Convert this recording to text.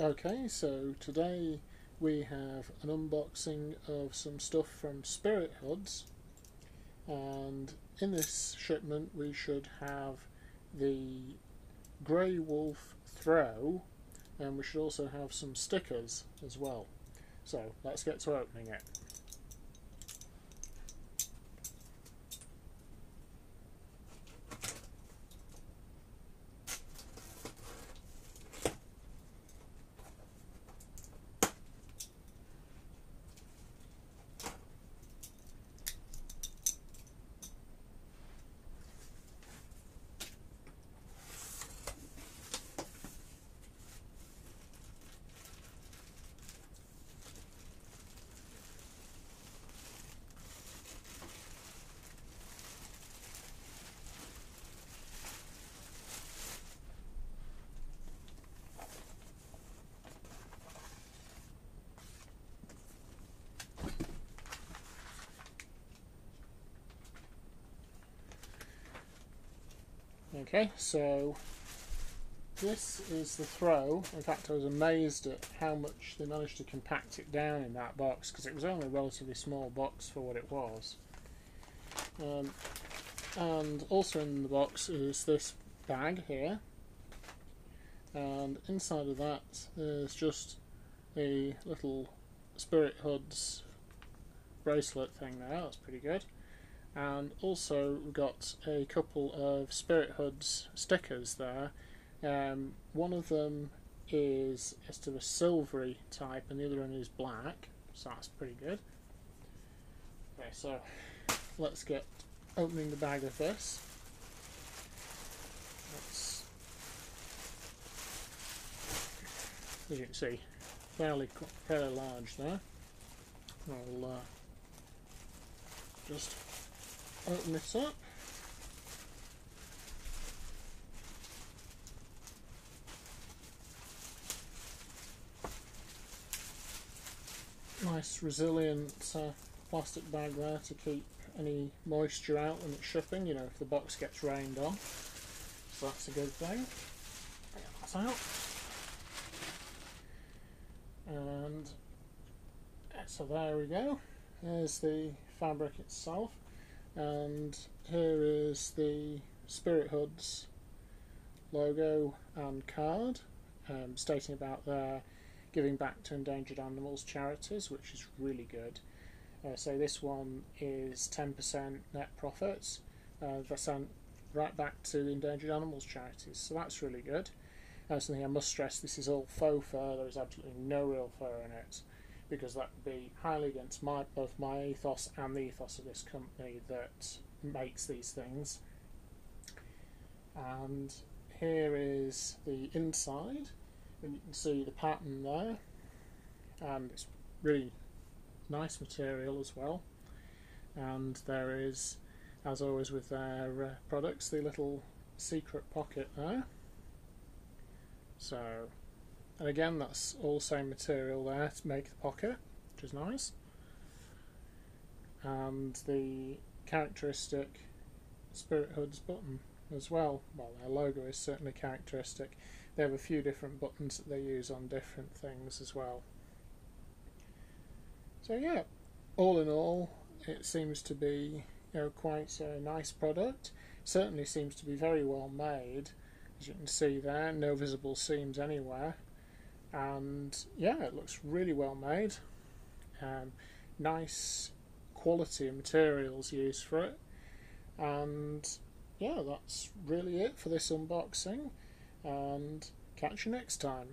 Okay, so today we have an unboxing of some stuff from SpiritHoods and in this shipment we should have the Grey Wolf throw and we should also have some stickers as well. So let's get to opening it. Okay, so this is the throw. In fact, I was amazed at how much they managed to compact it down in that box because it was only a relatively small box for what it was. Um, and also in the box is this bag here, and inside of that is just a little SpiritHoods bracelet thing there. That's pretty good and also we've got a couple of SpiritHoods stickers there. Um, one of them is sort of a silvery type and the other one is black, so that's pretty good. Okay, so let's get opening the bag of this. That's, as you can see, fairly fairly large there. I'll uh, just open this up. Nice resilient uh, plastic bag there to keep any moisture out when it's shipping, you know, if the box gets rained on. So that's a good thing. Get that out. And so there we go. There's the fabric itself and here is the SpiritHoods logo and card um, stating about their giving back to endangered animals charities which is really good. Uh, so this one is 10% net profits uh, that's sent right back to endangered animals charities. So that's really good. Uh, something I must stress this is all faux fur. There is absolutely no real fur in it because that would be highly against my both my ethos and the ethos of this company that makes these things. And here is the inside, and you can see the pattern there, and it's really nice material as well. And there is, as always with their uh, products, the little secret pocket there. So and again that's all the same material there to make the pocket which is nice. And the characteristic SpiritHoods button as well. Well their logo is certainly characteristic. They have a few different buttons that they use on different things as well. So yeah all in all it seems to be you know quite a nice product. Certainly seems to be very well made as you can see there. No visible seams anywhere and yeah, it looks really well made. Um, nice quality materials used for it, and yeah, that's really it for this unboxing. And catch you next time.